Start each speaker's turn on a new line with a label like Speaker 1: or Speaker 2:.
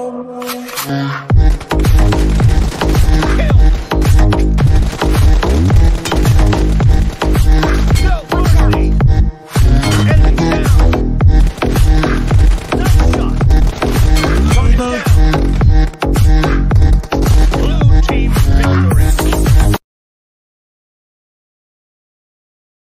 Speaker 1: Oh,